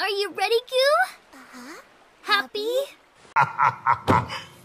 Are you ready, Goo? Uh-huh. Happy?